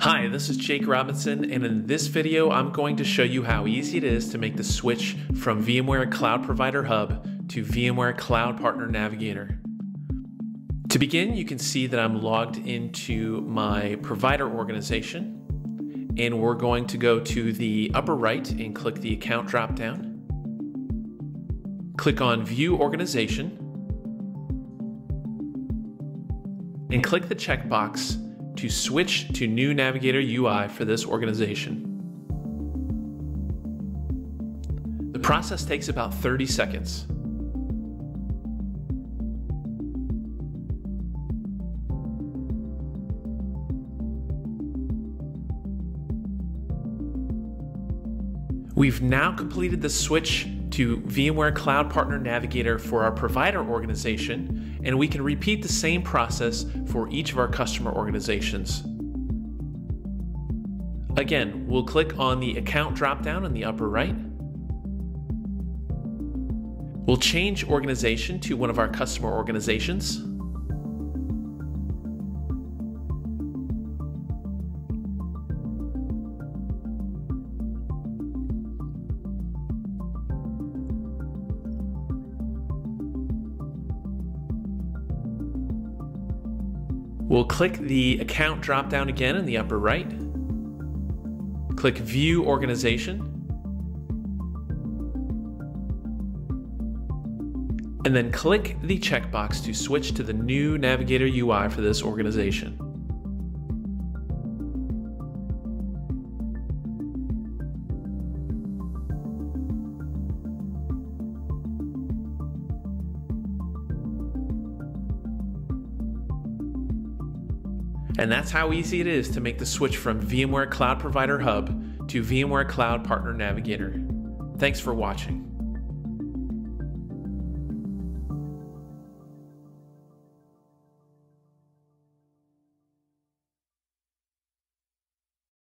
Hi, this is Jake Robinson, and in this video, I'm going to show you how easy it is to make the switch from VMware Cloud Provider Hub to VMware Cloud Partner Navigator. To begin, you can see that I'm logged into my provider organization, and we're going to go to the upper right and click the account dropdown. Click on View Organization, and click the checkbox to switch to new Navigator UI for this organization. The process takes about 30 seconds. We've now completed the switch to VMware Cloud Partner Navigator for our provider organization, and we can repeat the same process for each of our customer organizations. Again, we'll click on the account dropdown in the upper right. We'll change organization to one of our customer organizations. We'll click the account dropdown again in the upper right. Click View Organization. And then click the checkbox to switch to the new Navigator UI for this organization. And that's how easy it is to make the switch from VMware Cloud Provider Hub to VMware Cloud Partner Navigator. Thanks for watching.